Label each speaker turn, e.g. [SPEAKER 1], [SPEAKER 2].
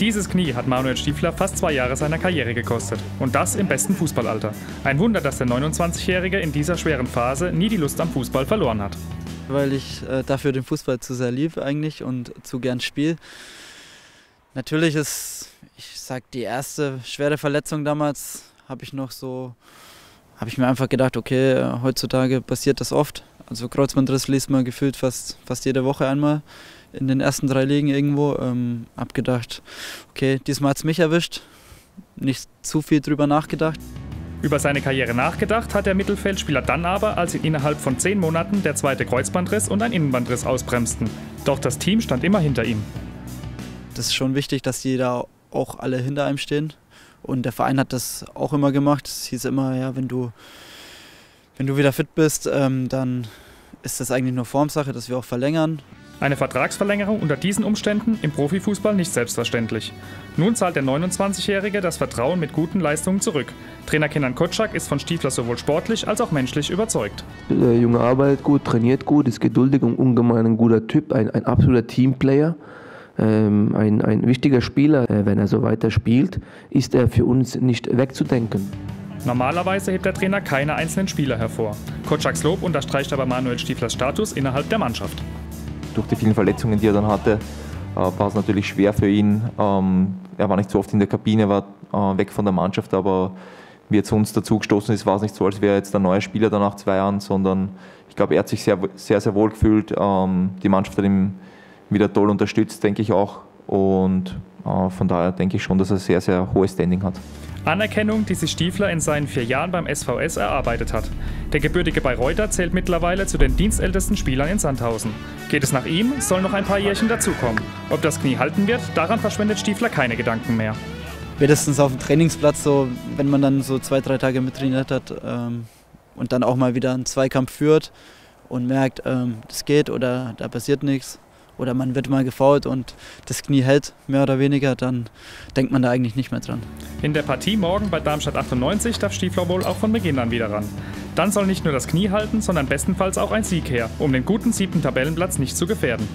[SPEAKER 1] Dieses Knie hat Manuel Stiefler fast zwei Jahre seiner Karriere gekostet. Und das im besten Fußballalter. Ein Wunder, dass der 29-Jährige in dieser schweren Phase nie die Lust am Fußball verloren hat.
[SPEAKER 2] Weil ich äh, dafür den Fußball zu sehr liebe eigentlich und zu gern spiele. Natürlich ist, ich sag, die erste schwere Verletzung damals habe ich noch so, habe ich mir einfach gedacht, okay, heutzutage passiert das oft. Also Kreuzbandriss liest man gefühlt fast, fast jede Woche einmal in den ersten drei Ligen irgendwo. Ähm, hab gedacht, okay, diesmal hat es mich erwischt. Nicht zu viel drüber nachgedacht.
[SPEAKER 1] Über seine Karriere nachgedacht hat der Mittelfeldspieler dann aber, als ihn innerhalb von zehn Monaten der zweite Kreuzbandriss und ein Innenbandriss ausbremsten. Doch das Team stand immer hinter ihm.
[SPEAKER 2] Das ist schon wichtig, dass die da auch alle hinter einem stehen. Und der Verein hat das auch immer gemacht. Es hieß immer, ja, wenn du wenn du wieder fit bist, ähm, dann ist das eigentlich nur Formsache, dass wir auch verlängern.
[SPEAKER 1] Eine Vertragsverlängerung unter diesen Umständen im Profifußball nicht selbstverständlich. Nun zahlt der 29-Jährige das Vertrauen mit guten Leistungen zurück. Trainer Kenan Kotschak ist von Stiefler sowohl sportlich als auch menschlich überzeugt.
[SPEAKER 3] Der Junge arbeitet gut, trainiert gut, ist geduldig und ungemein ein guter Typ, ein, ein absoluter Teamplayer. Ähm, ein, ein wichtiger Spieler, äh, wenn er so weiter spielt, ist er für uns nicht wegzudenken.
[SPEAKER 1] Normalerweise hebt der Trainer keine einzelnen Spieler hervor. Kotschaks Lob unterstreicht aber Manuel Stieflers Status innerhalb der Mannschaft.
[SPEAKER 4] Durch die vielen Verletzungen, die er dann hatte, äh, war es natürlich schwer für ihn. Ähm, er war nicht so oft in der Kabine, war äh, weg von der Mannschaft, aber wie er zu uns dazugestoßen ist, war es nicht so, als wäre er jetzt ein neuer Spieler dann nach zwei Jahren, sondern ich glaube, er hat sich sehr, sehr, sehr wohl gefühlt. Ähm, die Mannschaft hat ihn wieder toll unterstützt, denke ich auch. Und äh, von daher denke ich schon, dass er sehr, sehr hohes Standing hat.
[SPEAKER 1] Anerkennung, die sich Stiefler in seinen vier Jahren beim SVS erarbeitet hat. Der gebürtige Bayreuther zählt mittlerweile zu den dienstältesten Spielern in Sandhausen. Geht es nach ihm, soll noch ein paar Jährchen dazukommen. Ob das Knie halten wird, daran verschwendet Stiefler keine Gedanken mehr.
[SPEAKER 2] Spätestens auf dem Trainingsplatz, so, wenn man dann so zwei, drei Tage mittrainiert hat ähm, und dann auch mal wieder einen Zweikampf führt und merkt, ähm, das geht oder da passiert nichts, oder man wird mal gefault und das Knie hält, mehr oder weniger, dann denkt man da eigentlich nicht mehr dran.
[SPEAKER 1] In der Partie morgen bei Darmstadt 98 darf Stiefler wohl auch von Beginn an wieder ran. Dann soll nicht nur das Knie halten, sondern bestenfalls auch ein Sieg her, um den guten siebten Tabellenplatz nicht zu gefährden.